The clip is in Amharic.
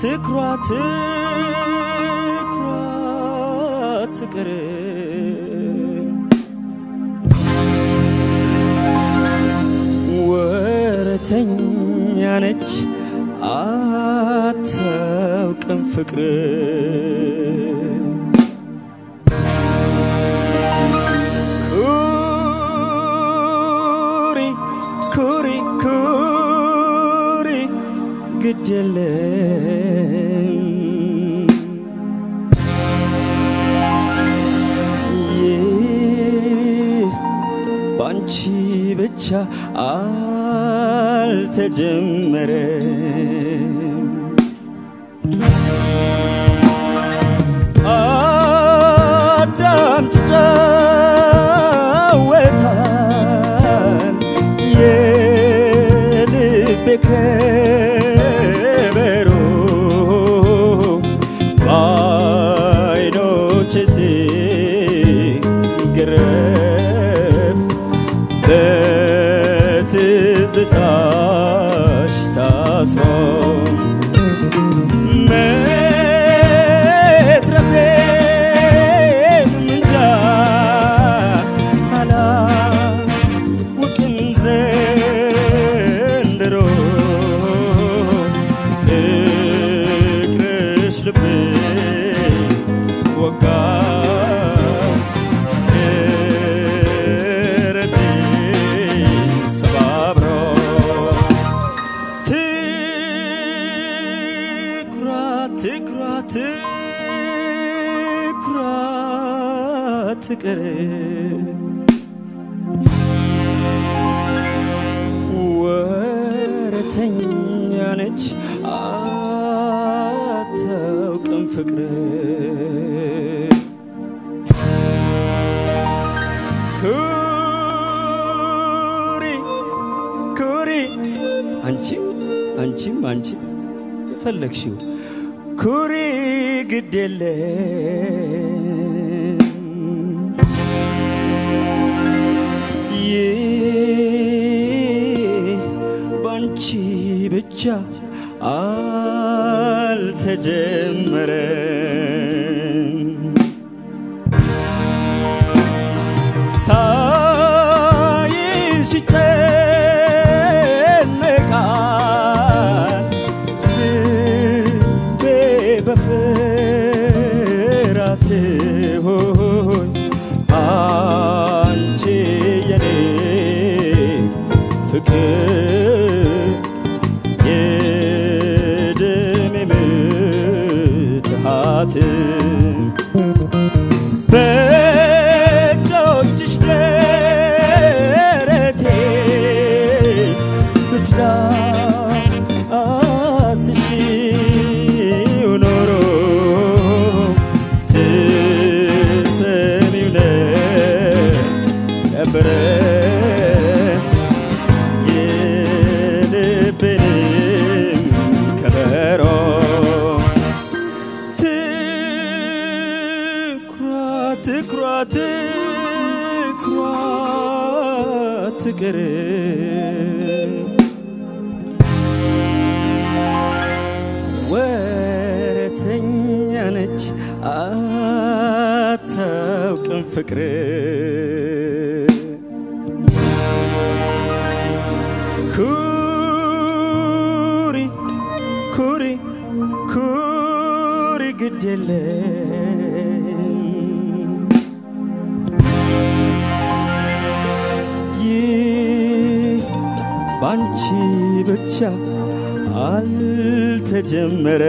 ትኩራ ትቅር። ወረተኛ ነች አታውቅም ፍቅር። ኩሪ ኩሪ ኩሪ ግድ የለም ባንቺ ብቻ አልተጀመረም したそう。ትኩራ ትቅር ወረተኛ ነች አታውቅም ፍቅር። ኩሪ ኩሪ አንቺም አንቺም አንቺም የፈለግሽው ኩሪ ግድ ይህ ባንቺ ብቻ አልተጀመረም ምትሃት በእጆችሽ ደረቴ ብትዳስሺው ኖሮ ትሰሚው ነበረ ትቅር ወረተኛ ነች አታውቅም ፍቅር። ኩሪ ኩሪ ኩሪ ግድ የለም ባንቺ ብቻ አልተጀመረ